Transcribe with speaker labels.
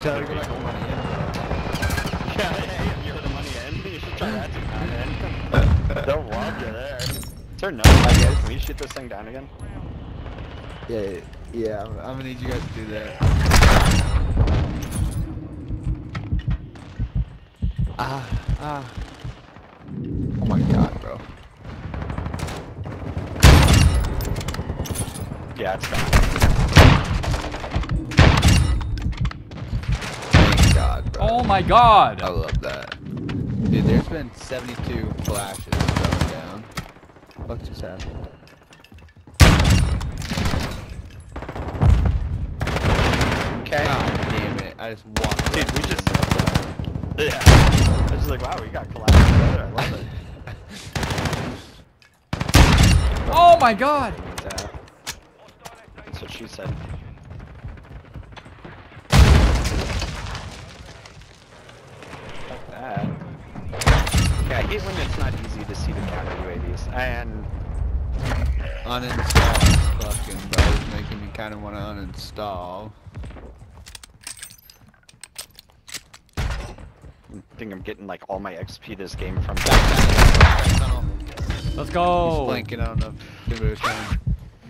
Speaker 1: Tell you to put money in.
Speaker 2: Yeah, hey, you put the money in, you should try that too, man. They'll love you there. Is there no I guys? Can we shoot this thing down again?
Speaker 1: Yeah, yeah. I'm, I'm gonna need you guys to do that. Ah, ah. Oh my god, bro.
Speaker 2: Yeah, it's gone.
Speaker 1: Thank god, bro.
Speaker 3: Oh my god!
Speaker 1: I love that. Dude, there's been 72 flashes going down. What just happened?
Speaker 2: Okay.
Speaker 1: God damn it. I just walked
Speaker 2: Dude, we just... Yeah. I was just like, wow, we got collabed together. I love it.
Speaker 3: Oh my god!
Speaker 2: Yeah. That's what she said. Fuck that. Yeah, I hate when it's not easy to see the counter UAVs. And
Speaker 1: Uninstall fucking bro. It's making me kind of want to uninstall.
Speaker 2: I think I'm getting like all my XP this game from
Speaker 1: Back tunnel.
Speaker 3: Let's go.
Speaker 1: He's
Speaker 3: go!
Speaker 1: flanking. I don't